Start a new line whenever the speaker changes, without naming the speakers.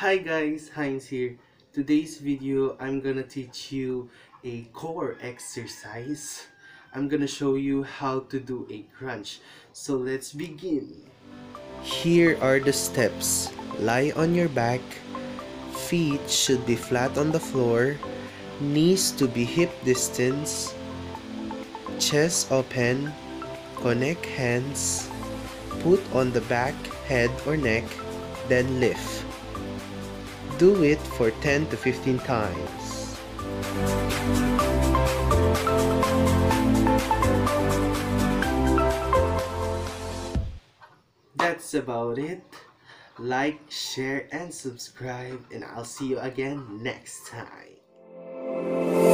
Hi guys, Heinz here. Today's video, I'm gonna teach you a core exercise. I'm gonna show you how to do a crunch. So let's begin. Here are the steps. Lie on your back. Feet should be flat on the floor. Knees to be hip distance. Chest open. Connect hands. Put on the back, head or neck, then lift. Do it for 10 to 15 times. That's about it. Like, share, and subscribe, and I'll see you again next time.